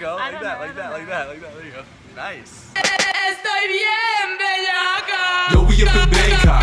go. Like that, know, like that, don't like that, like that. There you go. Nice. Estoy bien, bellaca. Yo, we up in Bangkok,